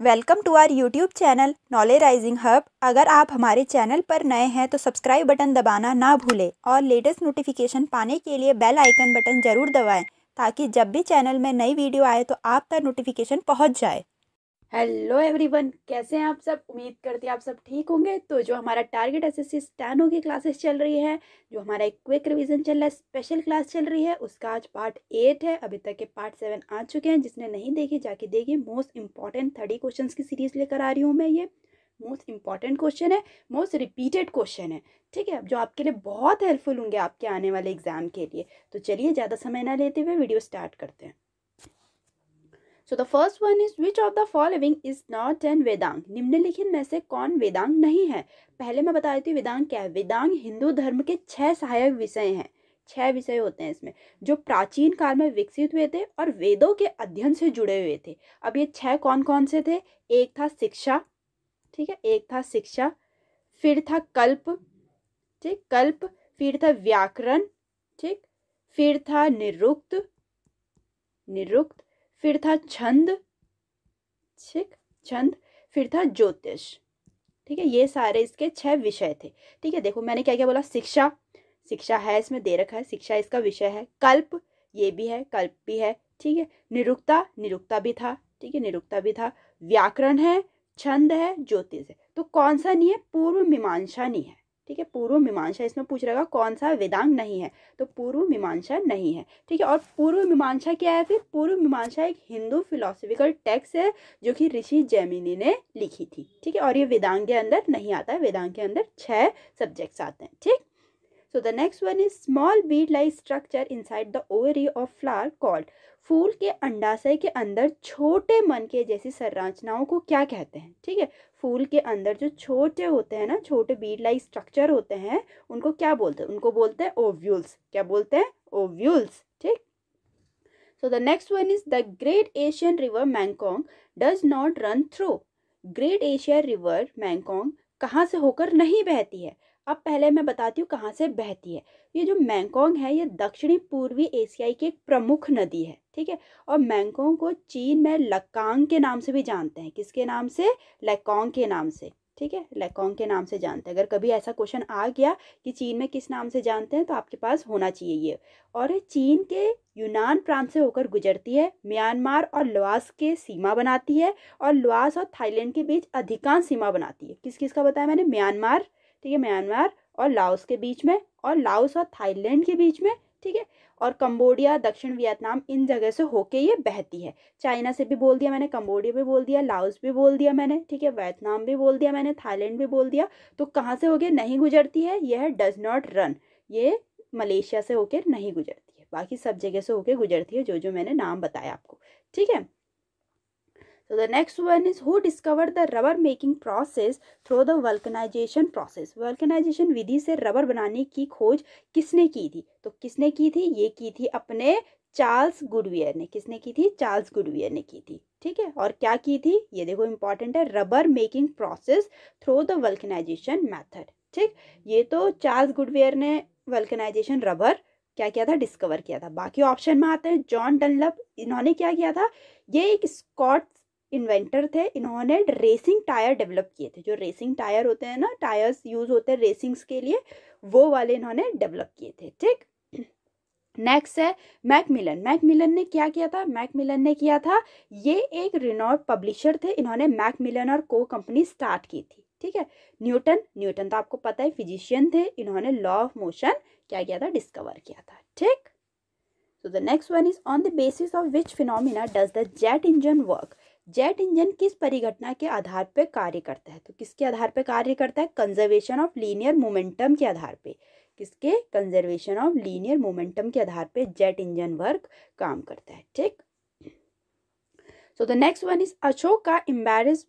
Welcome to our YouTube channel knowledge rising hub अगर आप हमारे चैनल पर नए हैं तो सब्सक्राइब बटन दबाना ना भूलें और लेटेस्ट नोटिफिकेशन पाने के लिए बेल आइकन बटन ज़रूर दबाएँ, ताकि जब भी चैनल में नई वीडियो आए तो आप तक नोटिफिकेशन पहुँच जाए। हेलो एवरीवन, कैसे हैं आप सब? उम्मीद करते हैं आप सब ठीक होंगे। तो जो हमारा टारगेट एसएससी स्टैनो की क्लासेस चल रही है, जो हमारा एक क्विक रिवीजन चल रहा है, स्पेशल क्लास चल रही है, उसका आज पार्ट एट है। अभी तक के पार्ट सेवन आ चुके हैं, जिसने नहीं देखे, जाके देखिए। मोस्ट इंपॉर्टेंट थर्टी क्वेश्चन की सीरीज़ लेकर आ रही हूँ मैं ये। मोस्ट इंपॉर्टेंट क्वेश्चन है, मोस्ट रिपीटेड क्वेश्चन है। ठीक है जो आपके लिए बहुत हेल्पफुल होंगे आपके आने वाले एग्ज़ाम के लिए। तो चलिए, ज़्यादा समय ना लेते हुए वीडियो स्टार्ट करते हैं। So the first one is which of the following is not an Vedang निम्नलिखित में से कौन वेदांग नहीं है? पहले मैं बता देती हूँ वेदांग क्या है? वेदांग हिंदू धर्म के छह सहायक विषय हैं। छह विषय होते हैं इसमें, जो प्राचीन काल में विकसित हुए थे और वेदों के अध्ययन से जुड़े हुए थे। अब ये छह कौन कौन से थे? एक था शिक्षा, ठीक है? एक था शिक्षा, फिर था कल्प, ठीक? कल्प, फिर था व्याकरण, ठीक? फिर था निरुक्त निरुक्त फिर था छंद ठीक छंद, फिर था ज्योतिष। ठीक है, ये सारे इसके छह विषय थे। ठीक है, देखो मैंने क्या क्या बोला? शिक्षा शिक्षा है इसमें, दे रखा है। शिक्षा इसका विषय है। कल्प, ये भी है, कल्प भी है। ठीक है, निरुक्ता निरुक्ता भी था। ठीक है, निरुक्ता भी था। व्याकरण है, छंद है, ज्योतिष है। तो कौन सा नहीं है? पूर्व मीमांसा नहीं है। ठीक है, पूर्व मीमांसा इसमें पूछ रहेगा कौन सा वेदांग नहीं है? तो पूर्व मीमांसा नहीं है, ठीक है, और पूर्व मीमांसा क्या है फिर? पूर्व मीमांसा एक हिंदू फिलोसफिकल टेक्स्ट है, जो कि ऋषि जैमिनी ने लिखी थी, ठीक है, और ये वेदांग के अंदर नहीं आता है, वेदांग के अंदर छह सब्जेक्ट्स आते हैं, ठीक? So the next one is small bead like structure inside the ovary of flower called फूल के अंडाशय के अंदर छोटे मन के जैसी संरचनाओं को क्या कहते हैं? ठीक है? फूल के अंदर जो छोटे होते हैं ना, छोटे बीड लाइक स्ट्रक्चर होते हैं, उनको क्या बोलते हैं? उनको बोलते हैं ओव्यूल्स क्या बोलते हैं? ओव्यूल्स ठीक? So the next one is the great Asian river Mekong does not run through great Asia river Mekong कहाँ से होकर नहीं बहती है? अब पहले मैं बताती हूँ कहाँ से बहती है। ये जो मैंगकोंग है, ये दक्षिणी पूर्वी एशियाई की एक प्रमुख नदी है, ठीक है? और मैंगकोंग को चीन में लकांग के नाम से भी जानते हैं। किसके नाम से? लैकोंग के नाम से, ठीक है? लैकोंग के नाम से जानते हैं। अगर कभी ऐसा क्वेश्चन आ गया कि चीन में किस नाम से जानते हैं तो आपके पास होना चाहिए ये। और चीन के यूनान प्रांत से होकर गुजरती है, म्यांमार और लुआस के सीमा बनाती है, और लुआस और थाईलैंड के बीच अधिकांश सीमा बनाती है। किस किस का बताया मैंने? म्यांमार ठीक है, म्यांमार और लाओस के बीच में और लाओस और थाईलैंड के बीच में, ठीक है? और कंबोडिया, दक्षिण वियतनाम, इन जगह से होके ये बहती है। चाइना से भी बोल दिया मैंने, कंबोडिया भी बोल दिया, लाओस भी बोल दिया मैंने, ठीक है? वियतनाम भी बोल दिया मैंने, थाईलैंड भी बोल दिया। तो कहाँ से होके नहीं गुजरती है? यह डज नॉट रन। ये मलेशिया से होकर नहीं गुजरती है। बाकी सब जगह से होके गुजरती है जो जो मैंने नाम बताया आपको, ठीक है? So, the next one is who discovered the rubber making process through the vulcanization process. Vulcanization विधि से रबर बनाने की खोज किसने की थी? तो किसने की थी? ये की थी अपने चार्ल्स गुडवियर ने। किसने की थी? चार्ल्स गुडवियर ने की थी। ठीक है? और क्या की थी? ये देखो इंपॉर्टेंट है rubber making process through the vulcanization method ठीक? ये तो चार्ल्स गुडवियर ने वल्कनाइजेशन रबर क्या किया था? डिस्कवर किया था। बाकी ऑप्शन में आते हैं जॉन डनलप इन्होंने क्या किया था? ये एक स्कॉट इन्वेंटर थे, इन्होंने रेसिंग टायर डेवलप किए थे। जो रेसिंग टायर होते हैं ना टायर्स यूज़ होते हैं रेसिंग्स के लिए, वो वाले इन्होंने डेवलप किए थे, ठीक? नेक्स्ट है मैकमिलन मैकमिलन ने क्या किया था? मैकमिलन ने किया था, ये एक रिनॉट पब्लिशर थे, इन्होंने मैकमिलन और को कंपनी स्टार्ट की थी, ठीक है? न्यूटन न्यूटन तो आपको पता है फिजिशियन थे, इन्होंने लॉ ऑफ़ मोशन क्या किया था? डिस्कवर किया था, ठीक? So the next one is on the basis of which phenomena does the jet engine work jet engine किस परिघटना के आधार पर कार्य करता है? तो किसके आधार पर कार्य करता है? कंजर्वेशन ऑफ़ लीनियर मोमेंटम के आधार पे। किसके? कंजर्वेशन ऑफ़ लीनियर मोमेंटम के आधार पे जेट इंजन वर्क काम करता है, ठीक? So the next one is Ashok का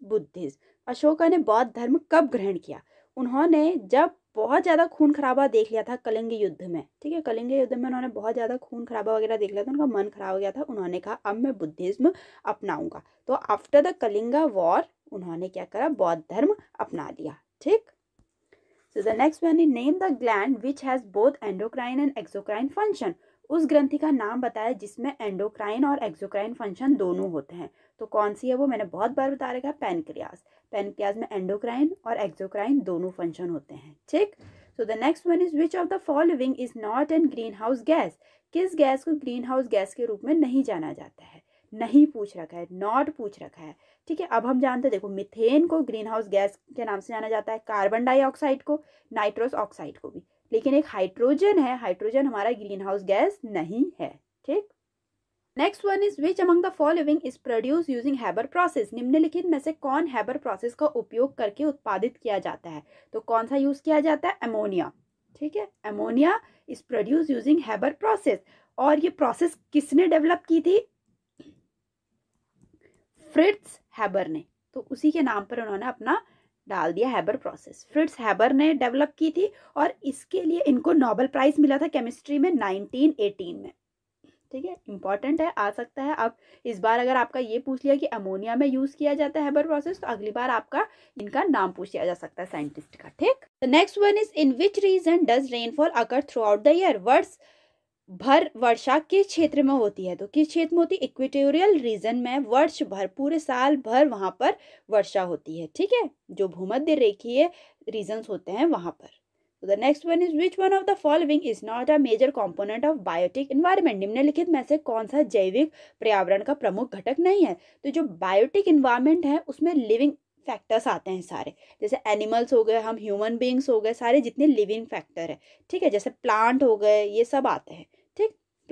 बुद्धिज्म अशोका ने बौद्ध धर्म कब ग्रहण किया? उन्होंने जब बहुत ज़्यादा खून खराबा देख लिया था कलिंग युद्ध में, ठीक है? कलिंग युद्ध में उन्होंने बहुत ज़्यादा खून खराबा वगैरह देख लिया था, उनका मन खराब हो गया था, उन्होंने कहा, अब मैं बुद्धिज्म अपनाऊँगा। तो आफ्टर द कलिंगा वॉर उन्होंने क्या करा? बौद्ध धर्म अपना लिया, ठीक? So the next one name the gland which has both endocrine and exocrine function उस ग्रंथि का नाम बताया जिसमें एंडोक्राइन और एक्सोक्राइन फ़ंक्शन दोनों होते हैं। तो कौन सी है वो? मैंने बहुत बार बता रखा है पेनक्रियाज पेनक्रियाज में एंडोक्राइन और एक्सोक्राइन दोनों फ़ंक्शन होते हैं। ठीक? So the next one is which of the following is not an green house gas किस गैस को ग्रीन हाउस गैस के रूप में नहीं जाना जाता है? नहीं पूछ रखा है नॉट पूछ रखा है। ठीक है? अब हम जानते हैं, देखो मिथेन को ग्रीन हाउस गैस के नाम से जाना जाता है कार्बन डाइऑक्साइड को नाइट्रोस ऑक्साइड को भी। लेकिन एक हाइड्रोजन है हाइड्रोजन हमारा ग्रीन हाउस गैस नहीं है, ठीक? Next one is which among the following is produce using Haber process निम्नलिखित में से कौन हैबर प्रोसेस का उपयोग करके उत्पादित किया जाता है? तो कौन सा यूज़ किया जाता है? अमोनिया ठीक है? Ammonia is produce using Haber process और ये प्रोसेस किसने डेवलप की थी? फ्रिट्स हैबर ने। तो उसी के नाम पर उन्होंने अपना डाल दिया हैबर प्रोसेस फ्रिट्स हैबर ने डेवलप की थी और इसके लिए इनको नोबेल प्राइज मिला था केमिस्ट्री में 1918 में। ठीक है? इंपॉर्टेंट है, आ सकता है। अब इस बार अगर आपका ये पूछ लिया कि अमोनिया में यूज़ किया जाता है हैबर प्रोसेस तो अगली बार आपका इनका नाम पूछ लिया जा सकता है साइंटिस्ट का। ठीक? Next one is in which region does rainfall occur throughout the year words भर वर्षा किस क्षेत्र में होती है? तो किस क्षेत्र में होती है? इक्वेटोरियल रीजन में वर्ष भर, पूरे साल भर वहाँ पर वर्षा होती है, ठीक है? जो भूमध्य रेखीय रीजन होते हैं वहाँ पर। The next one is which one of the following is not a major component of biotic environment निम्नलिखित में से कौन सा जैविक पर्यावरण का प्रमुख घटक नहीं है? तो जो बायोटिक इन्वायरमेंट है, उसमें लिविंग फैक्टर्स आते हैं सारे। जैसे एनिमल्स हो गए, हम ह्यूमन बींग्स हो गए, सारे जितने लिविंग फैक्टर है, ठीक है? जैसे प्लांट हो गए, ये सब आते हैं।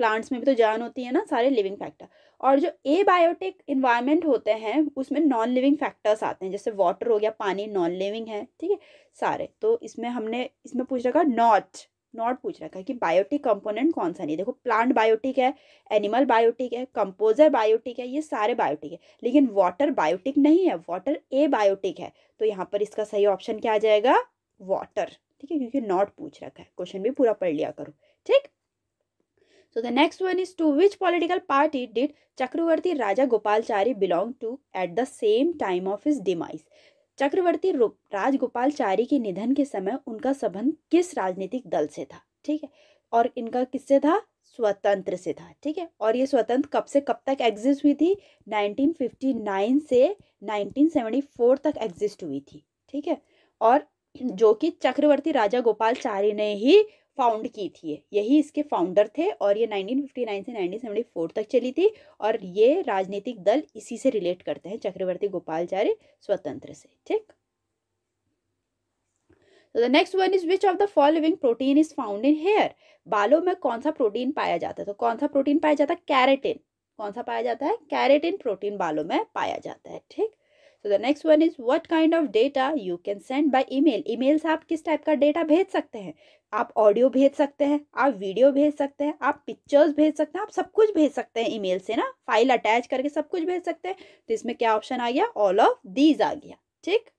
प्लांट्स में भी तो जान होती है ना, सारे लिविंग फैक्टर और जो ए बायोटिक इन्वायरमेंट होते हैं, उसमें नॉन लिविंग फैक्टर्स आते हैं, जैसे वाटर हो गया, पानी नॉन लिविंग है, ठीक है, सारे. तो इसमें हमने, इसमें पूछ रखा नॉट नॉट पूछ रखा है कि बायोटिक कंपोनेंट कौन सा नहीं. देखो प्लांट बायोटिक है एनिमल बायोटिक है कंपोजर बायोटिक है, ये सारे बायोटिक है. लेकिन वाटर बायोटिक नहीं है वाटर ए बायोटिक है. तो यहाँ पर इसका सही ऑप्शन क्या आ जाएगा? वाटर ठीक है, क्योंकि नॉट पूछ रखा है. क्वेश्चन भी पूरा पढ़ लिया करो. ठीक? So, the next one is to which political party did Chakravarti Raja Gopalchari belong to at the same time of his demise? चक्रवर्ती राजगोपालचारी के निधन के समय उनका संबंध किस राजनीतिक दल से था? ठीक है? और इनका किससे था? स्वतंत्र से था। ठीक है? और ये स्वतंत्र कब से, कब तक एग्जिस्ट हुई थी? 1959 से 1974 तक एग्जिस्ट हुई थी। ठीक है? और जो कि चक्रवर्ती राजा गोपालचारी ने ही फाउंड की थी यही इसके फाउंडर थे और ये 1959 से 1974 तक चली थी और ये राजनीतिक दल इसी से रिलेट करते हैं, चक्रवर्ती गोपालचार्य स्वतंत्र से, ठीक? तो the next one is which of the following protein is found in hair बालों में कौन सा प्रोटीन पाया जाता है? तो कौन सा प्रोटीन पाया जाता है? कैरेटिन कौन सा पाया जाता है? कैरेटिन प्रोटीन बालों में पाया जाता है, ठीक? So the next one is what kind of data you can send by email email से आप किस टाइप का डेटा भेज सकते हैं? आप ऑडियो भेज सकते हैं, आप वीडियो भेज सकते हैं, आप पिक्चर्स भेज सकते हैं, आप सब कुछ भेज सकते हैं ईमेल से ना? फ़ाइल अटैच करके सब कुछ भेज सकते हैं। तो इसमें क्या ऑप्शन आ गया? ऑल ऑफ़ दीज आ गया। ठीक?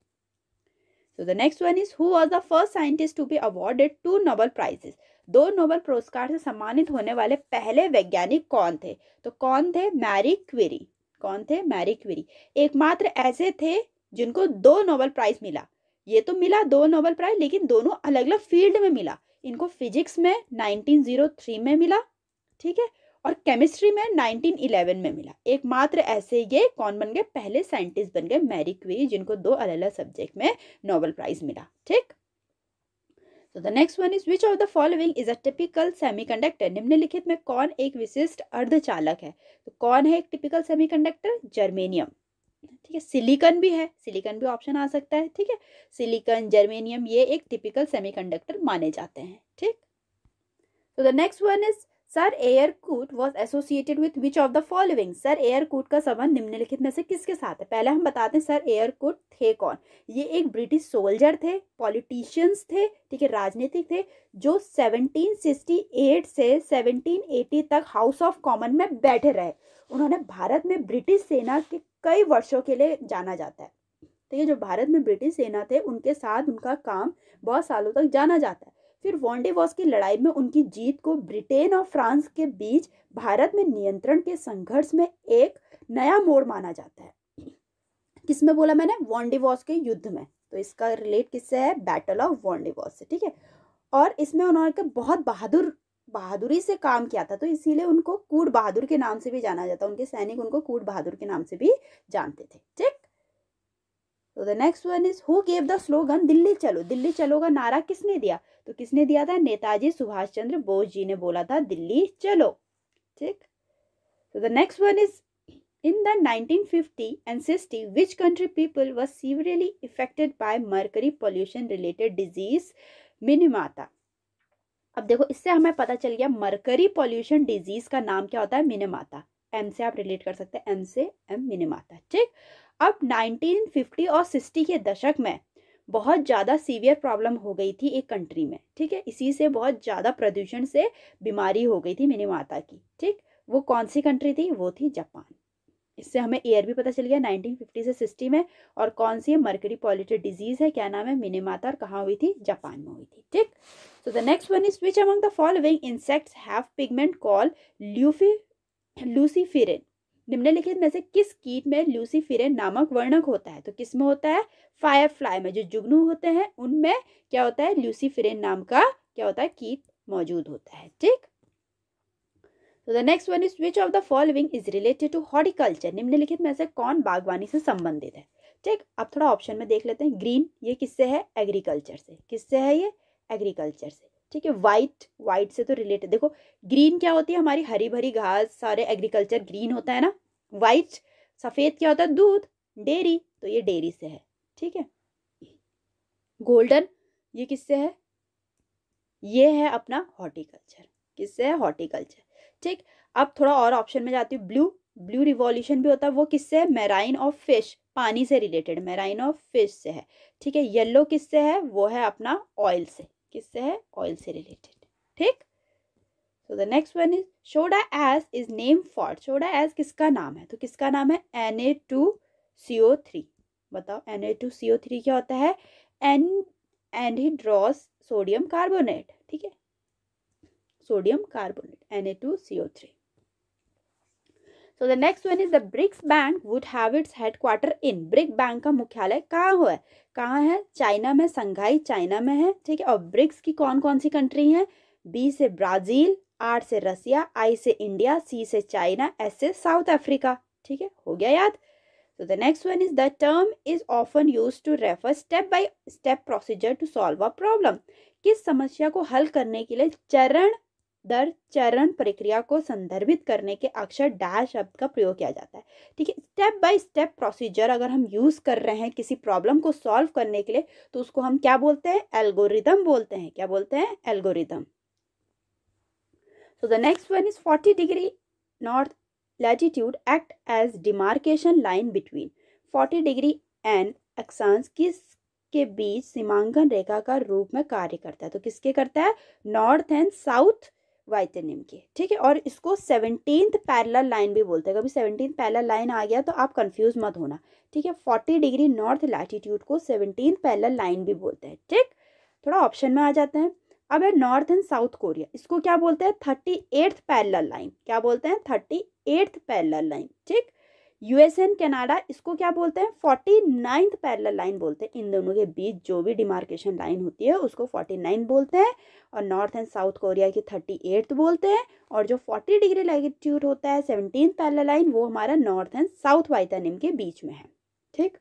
So the next one is who was the first scientist to be awarded two Nobel prizes दो नोबल पुरस्कार से सम्मानित होने वाले पहले वैज्ञानिक कौन थे? तो कौन थे? मैरी क्वेरी कौन थे? मैरी क्वेरी एकमात्र ऐसे थे जिनको दो नोबल प्राइज मिला। ये तो मिला दो नोबल प्राइज, लेकिन दोनों अलग अलग फ़ील्ड में मिला। इनको फिजिक्स में 1903 में मिला, ठीक है? और केमिस्ट्री में 1911 में मिला। एकमात्र ऐसे ये कौन बन गए? पहले साइंटिस्ट बन गए मैरी क्वेरी जिनको दो अलग अलग सब्जेक्ट में नोबल प्राइज मिला, ठीक? तो the next one is which of the following is a typical semiconductor निम्नलिखित में कौन एक विशिष्ट अर्धचालक है? तो कौन है एक टिपिकल सेमीकंडक्टर जर्मेनियम ठीक है सिलिकन भी है सिलिकन भी ऑप्शन आ सकता है, ठीक है? सिलिकन जर्मेनियम ये एक टिपिकल सेमीकंडक्टर माने जाते हैं, ठीक? तो the next one is sir Eyre Coote was associated with which of the following sir, Eyre Coote का संबंध निम्नलिखित में से किसके साथ है? पहले हम बताते हैं, सर एयरकूट थे कौन? ये एक ब्रिटिश सोल्जर थे पॉलिटिशियंस थे, ठीक है, राजनीतिक थे, जो 1768 से 1780 तक हाउस ऑफ़ कॉमन में बैठे रहे। उन्होंने भारत में ब्रिटिश सेना के कई वर्षों के लिए जाना जाता है। ठीक है, जो भारत में ब्रिटिश सेना थे, उनके साथ उनका काम बहुत सालों तक जाना जाता है। फिर वॉन्डेवॉस की लड़ाई में उनकी जीत को ब्रिटेन और फ्रांस के बीच भारत में नियंत्रण के संघर्ष में एक नया मोड़ माना जाता है। किसमें बोला मैंने? वॉन्डेवॉस के युद्ध में। तो इसका रिलेट किससे है? बैटल ऑफ़ वॉन्डेवॉस से, ठीक है? और इसमें उन्होंने बहुत बहादुर, बहादुरी से काम किया था तो इसीलिए उनको कूट बहादुर के नाम से भी जाना जाता उनके सैनिक उनको कूट बहादुर के नाम से भी जानते थे, ठीक? तो the next one is who gave the slogan Delhi चलो दिल्ली चलो का नारा किसने दिया? तो किसने दिया था? नेताजी सुभाष चंद्र बोस जी ने बोला था दिल्ली चलो। ठीक? तो the next one is In the 1950 and 60, which country people were severely affected by mercury pollution related disease? Minamata अब देखो इससे हमें पता चल गया मरकरी पॉल्यूशन डिज़ीज़ का नाम क्या होता है? मिनिमाता एम से आप रिलेट कर सकते हैं एम से एम मिनिमाता ठीक? अब 1950 और 60 के दशक में बहुत ज़्यादा सीवियर प्रॉब्लम हो गई थी एक कंट्री में, ठीक है? इसी से बहुत ज़्यादा प्रदूषण से बीमारी हो गई थी मिनिमाता की, ठीक? वो कौन सी कंट्री थी? वो थी जापान। इससे हमें एयर भी पता चल गया 1950 से 60 में और कौन सी मर्करी पॉलिटेड डिज़ीज़ है, क्या नाम है? मिनिमाता और कहाँ हुई थी? जापान में हुई थी, ठीक? So the next one is which among the following insects have pigment call ल्यूफी luciferin निम्नलिखित में से किस कीट में लूसीफिरिन नामक वर्णक होता है? तो किसमें होता है? फायर फ्लाई में जो जुगनू होते हैं, उनमें क्या होता है? लूसीफिरिन नाम का क्या होता है? कीट मौजूद होता है, ठीक? तो the next one is which of the following is related to horticulture निम्नलिखित में से कौन बागवानी से संबंधित है? ठीक? अब थोड़ा ऑप्शन में देख लेते हैं। ग्रीन ये किससे है? एग्रीकल्चर से। किससे है ये? एग्रीकल्चर से। ठीक है? वाइट वाइट से तो रिलेटेड देखो ग्रीन क्या होती है? हमारी हरी भरी घास, सारे एग्रीकल्चर ग्रीन होता है ना? वाइट सफ़ेद क्या होता है? दूध डेयरी तो ये डेयरी से है, ठीक है? गोल्डन, ये किससे है? ये है अपना हॉर्टिकल्चर, किससे है? हॉर्टिकल्चर, ठीक? अब थोड़ा और ऑप्शन में जाती हूँ, ब्लू ब्लू रिवॉल्यूशन भी होता है, वो किससे है? मेराइन ऑफ़ फ़िश, पानी से रिलेटेड, मेराइन ऑफ़ फ़िश से है, ठीक है? येलो किससे है? वो है अपना ऑयल से, किससे है? ऑयल से रिलेटेड, ठीक? So the next one is soda S is name for soda S किसका नाम है? तो किसका नाम है? N A two C O three बताओ N A two C O three क्या होता है? एन एनहिड्रॉस सोडियम कार्बोनेट ठीक है? Sodium carbonate Na2CO3. So, the next one is, the BRICS Bank would have its headquarter in. BRIC bank का मुख्यालय कहाँ हुआ है? कहाँ है? चाइना में, संघाई चाइना में है, ठीक है? और ब्रिक्स की कौन कौन सी कंट्री है? बी से ब्राज़ील आर से रसिया, आई से इंडिया, सी से चाइना, एस से साउथ अफ्रीका। ठीक है? हो गया याद? So, the next one is the term is often used to refer step by step procedure to solve a problem. किस समस्या को हल करने के लिए चरण दर, चरण प्रक्रिया को संदर्भित करने के अक्षर डैश शब्द का प्रयोग किया जाता है। ठीक है? स्टेप बाय स्टेप प्रोसीजर अगर हम यूज़ कर रहे हैं किसी प्रॉब्लम को सॉल्व करने के लिए तो उसको हम क्या बोलते हैं? एल्गोरिदम बोलते हैं। क्या बोलते हैं? Algorithm so the next one is forty degree north latitude act as demarcation line between forty degree and एक्सांस किस के बीच सीमांकन रेखा का रूप में कार्य करता है? तो किसके करता है? नॉर्थ एंड साउथ वाइटनिम के। ठीक है? और इसको सेवनटीन्थ पैरल लाइन भी बोलते हैं। कभी सेवनटीन पैरल लाइन आ गया तो आप कंफ्यूज मत होना। ठीक है? फोर्टी डिग्री नॉर्थ लैटिट्यूड को सेवनटीन पैरल लाइन भी बोलते हैं। ठीक? थोड़ा ऑप्शन में आ जाते हैं। अब है नॉर्थ एंड साउथ कोरिया। इसको क्या बोलते हैं? Thirty eighth parallel line. क्या बोलते हैं? Thirty eighth parallel line. ठीक? यूएस एंड कनाडा इसको क्या बोलते हैं? फोर्टी नाइन्थ पैरल लाइन बोलते हैं। इन दोनों के बीच जो भी डिमार्केशन लाइन होती है, उसको फोर्टी नाइन बोलते हैं और नॉर्थ एंड साउथ कोरिया की थर्टी एट्थ बोलते हैं और जो फोर्टी डिग्री लैटिट्यूड होता है सेवनटीन पैरल लाइन, वो हमारा नॉर्थ एंड साउथ वाइटानिम के बीच में है। ठीक?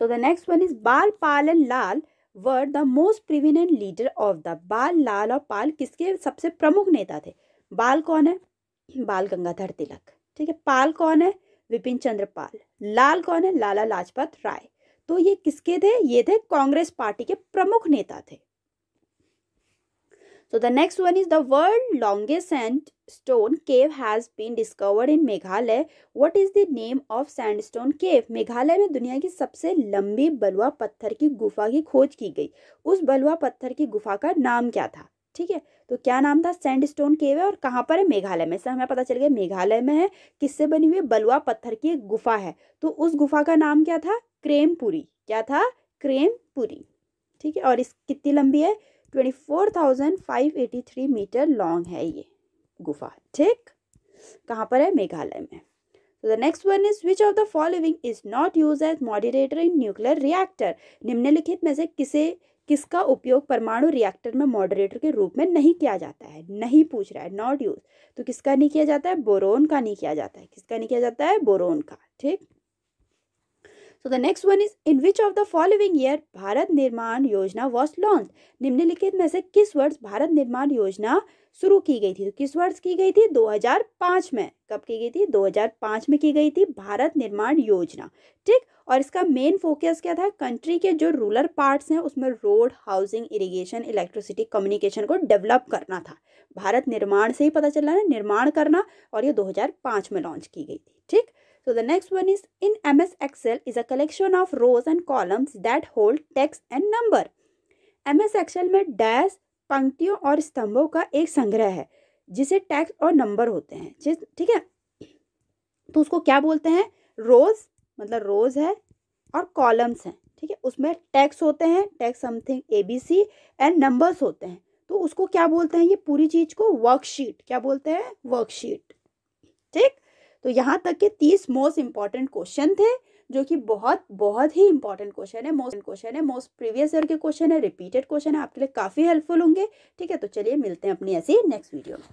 So the next one is Bal, Pal and Lal. Were the most prominent leader of the Bal Lal और पाल किसके सबसे प्रमुख नेता थे बाल कौन है बाल गंगाधर तिलक ठीक है पाल कौन है विपिन चंद्र पाल लाल कौन है लाला लाजपत राय तो ये किसके थे ये थे कांग्रेस पार्टी के प्रमुख नेता थे So, the next one is the world longest sandstone cave has been discovered in Meghalaya. What is the name of sandstone cave? Meghalaya में दुनिया की सबसे लंबी बलुआ पत्थर की गुफा की खोज की गई। उस बलुआ पत्थर की गुफा का नाम क्या था? ठीक है? तो क्या नाम था? सैंडस्टोन केव है और कहाँ पर है? मेघालय में। से हमें पता चल गया, मेघालय में है। किससे बनी हुई बलुआ पत्थर की एक गुफा है? तो उस गुफा का नाम क्या था? क्रेमपुरी क्या था? क्रेमपुरी ठीक है? और इस कितनी लंबी है? Twenty four thousand five eighty three meter long है ये, गुफा, ठीक? कहाँ पर है? मेघालय में। The next one is, which of the following is not used as moderator in nuclear reactor? निम्नलिखित में से किसे, किसका उपयोग परमाणु रिएक्टर में मॉडरेटर के रूप में नहीं किया जाता है? नहीं पूछ रहा है नॉट यूज़ तो किसका नहीं किया जाता है? बोरोन का नहीं किया जाता है। किसका नहीं किया जाता है? बोरोन का, ठीक? So the next one is in which of the following year Bharat Nirman Yojana was launch निम्नलिखित में से किस वर्ष भारत निर्माण योजना शुरू की गई थी? तो किस वर्ष की गई थी? 2005 में। कब की गई थी? 2005 में की गई थी भारत निर्माण योजना ठीक? और इसका मेन फोकस क्या था? कंट्री के जो रूरल पार्ट्स हैं, उसमें road housing irrigation electricity communication को डेवलप करना था। भारत निर्माण से ही पता चल रहा है निर्माण करना। और ये 2005 में लॉन्च की गई थी। ठीक? So, the next one is, in MS Excel is a collection of rows and columns that hold text and number. MS Excel में डैश पंक्तियों और स्तंभों का एक संग्रह है, जिसे टेक्स्ट और नंबर होते हैं। ठीक है? तो उसको क्या बोलते हैं? रोज मतलब रोज है और कॉलम्स हैं, ठीक है? उसमें टेक्स होते हैं text something A B C and numbers होते हैं। तो उसको क्या बोलते हैं? ये पूरी चीज़ को वर्कशीट क्या बोलते हैं? वर्कशीट ठीक? तो यहाँ तक के तीस मोस्ट इंपॉर्टेंट क्वेश्चन थे, जो कि बहुत बहुत ही इंपॉर्टेंट क्वेश्चन है। मोस्ट क्वेश्चन है मोस्ट प्रीवियस ईयर के क्वेश्चन है रिपीटेड क्वेश्चन है। आपके लिए काफ़ी हेल्पफुल होंगे, ठीक है? तो चलिए मिलते हैं अपनी ऐसी नेक्स्ट वीडियो में।